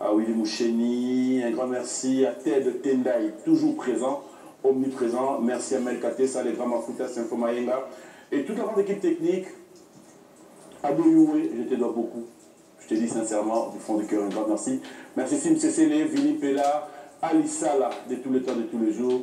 à Willy Moucheni, un grand merci à Ted Tendai, toujours présent, omniprésent. Merci à Melkate, ça les grands Mayenga et toute la grande équipe technique. Abou ah Youé, je te dois beaucoup. Je te dis sincèrement, du fond du cœur, un grand merci. Merci Sim Cécile, Vini Pella, Alissa, là, de tous les temps, de tous les jours.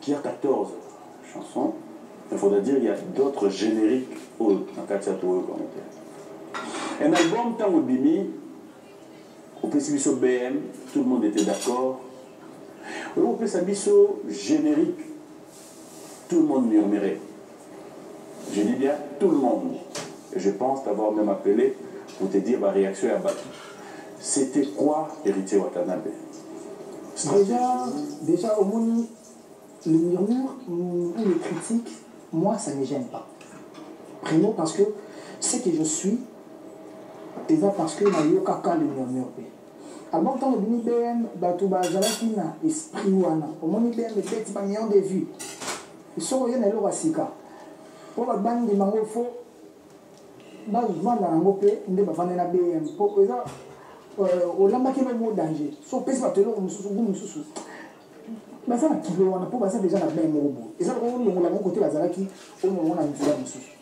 qui a 14 chansons il faudra dire il y a d'autres génériques au commentaire. Un album Tango Bimi, au sur BM, tout le monde était d'accord peut générique tout le monde murmurait je dis bien tout le monde et je pense t'avoir même appelé pour te dire ba réaction ya batu c'était quoi héritier watanabe déjà déjà omoni le murmure ou les critiques moi ça ne gêne pas primo parce que ce que je suis eza parce que nayokaka le murmure mpe avant ntango ebimi bm bato bazalaki na esprit wana omoni bm ebeti bamillion de vues soki oye na eloko ya sika mpo bato bandima yango fo bavanda yango mpe nde bavanda na bm mpo eza euh, olambaki eloko moko danger so opesi bato eloko mosusu gu mosusu baza na kilo wana mpo baza deja na bain moko boye eza lokola olongola moko te bazalaki olongola na nzela mosusu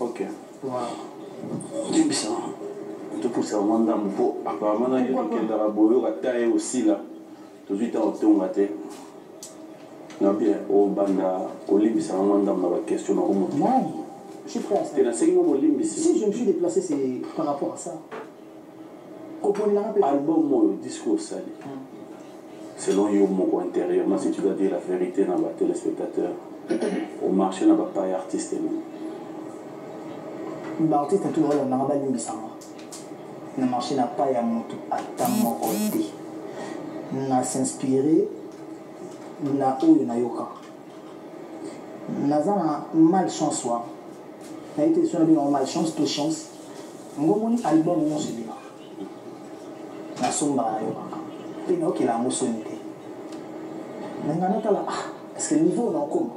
ok tebisa topusaka mwa ndambo mpo apparemment na ye tokendaka boyoka ta ye osila tozwi ntango otonga te na bien obanda kolimbisaka mwa ndambo na baquestion na omoto te naseki mwa bolimbisi si je me suis déplacé c'est par rapport à ça album oyo disque osali selon yo moko intérieurement si tu dois dire la vérité na ba téléspectateurs au marché na ba paye artiste nini ba artiste tout le monde balimbisa moi na marché na paye ya moto ata moko te na s'inspire na oyo nayoka naza na malchance wana nayebi te soki na bino malchance to chance Yango omoni album nyonso ebima nasombaka na yo mama mpe naokela yango soni te na ngai natala ah parce que niveau na okoma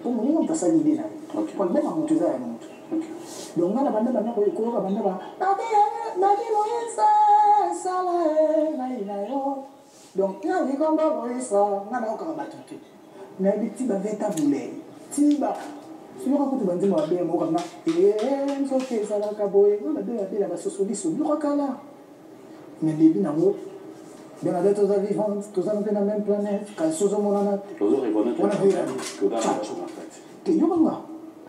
mpo moninga moto asali ide na ye po album ya moto eza ya moto donc ngai na banda banda koyoka banda ba nakemoyesa sala ngai na yo Donc te likambo boyisa nga naokaka bato te nayebi ti baveta bulei ti ba soyoka kutu banzembo babele moko kama ee nzoki ezalaka boye nga babele babela basosoliso biloko kala na debi nango bernadette oza vivante toza mpe na meme planète kasi ozomonana te yokanga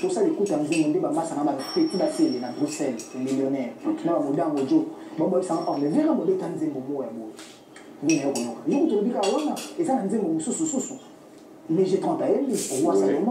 Tosa likuta nzungu nde ba masa na ba petit ba sele na Bruxelles, le millionnaire. Na ba modango jo. Ba boy sa on mais vera modeta nzembo mo ya bo. Ni na yoko noka. Yoko to bika wana eza na nzembo mususu susu. Mais j'ai 30 ayembi, roi Salomon.